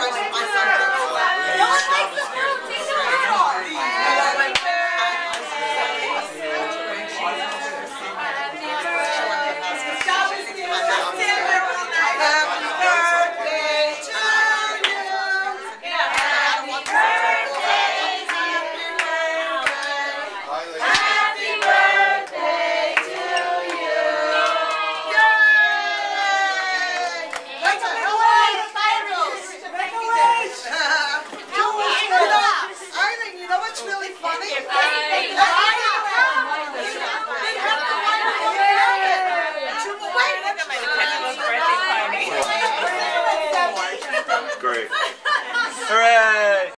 like, I funny? They Great. Hooray!